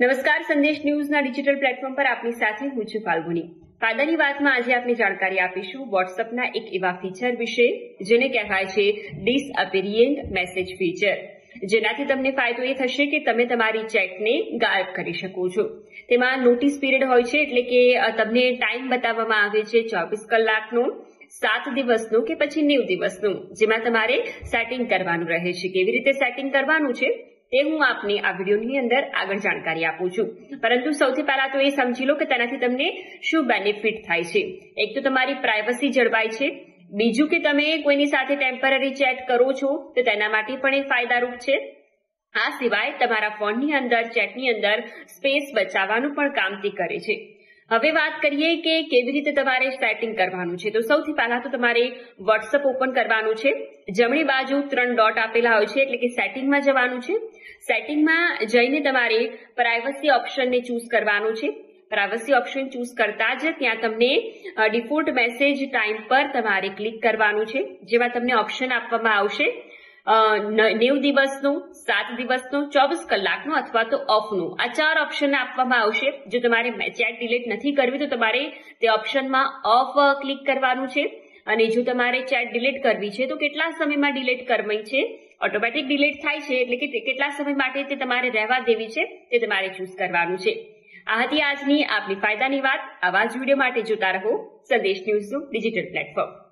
નમસ્કાર, સંદેશ ન્યૂઝના digital platform પર આપની સાથે હું છું ફાલ્ગુની. કાયદાની વાતમાં આજે આપને જાણકારી આપીશું વોટ્સઅપના એક એવા ફીચર વિશે, જેને કહેવાય છે ડિસઅપેરિયન્ટ મેસેજ ફીચર જેનાથી તમને ફાયદો એ થશે કે તમે તમારી ચેટને ગાયબ કરી શકો છો. તેમાં નોટિસ પીરિયડ હોય છે, એટલે કે તમને ટાઈમ બતાવવામાં આવે છે ચોવીસ કલાકનો, સાત દિવસનો કે પછી નેવ દિવસનું, જેમાં તમારે સેટિંગ કરવાનું રહે છે. કેવી રીતે સેટિંગ કરવાનું છે? તે હું આપને આ વિડીયોની અંદર આગળ જાણકારી આપું છું. પરંતુ સૌથી પહેલા તો એ સમજી લો કે તેનાથી તમને શું બેનિફિટ થાય છે. એક તો તમારી પ્રાઇવસી જળવાય છે. બીજું કે તમે કોઈની સાથે ટેમ્પરરી ચેટ કરો છો, તો તેના માટે પણ એ ફાયદારૂપ છે. આ સિવાય તમારા ફોનની અંદર ચેટની અંદર સ્પેસ બચાવવાનું પણ કામ તે કરે છે. હવે વાત કરીએ કે કેવી રીતે તમારે સેટિંગ કરવાનું છે. તો સૌથી પહેલા તો તમારે વોટ્સઅપ ઓપન કરવાનું છે. જમણી બાજુ ત્રણ ડોટ આપેલા હોય છે, એટલે કે સેટિંગમાં જવાનું છે. સેટિંગમાં જઈને તમારે પ્રાઇવસી ઓપ્શનને ચૂઝ કરવાનું છે. પ્રાઇવસી ઓપ્શન ચૂઝ કરતા જ ત્યાં તમને ડિફોલ્ટ મેસેજ ટાઈમ પર તમારે ક્લિક કરવાનું છે. જેમાં તમને ઓપ્શન આપવામાં આવશે. નેવ દિવસનું, સાત દિવસનું, ચોવીસ કલાકનું અથવા તો ઓફનું. આ ચાર ઓપ્શન આપવામાં આવશે. જો તમારે ચેટ ડિલીટ નથી કરવી, તો તમારે તે ઓપ્શનમાં ઓફ ક્લિક કરવાનું છે. અને જો તમારે ચેટ ડિલીટ કરવી છે, તો કેટલા સમયમાં ડિલીટ કરવી છે? ઓટોમેટિક ડિલીટ થાય છે, એટલે કે કેટલા સમય માટે તે તમારે રહેવા દેવી છે, તે તમારે ચૂઝ કરવાનું છે. આ હતી આજની આપની ફાયદાની વાત આવા જ વીડિયો માટે જોતા રહો. સંદેશ ન્યૂઝનું ડિજિટલ પ્લેટફોર્મ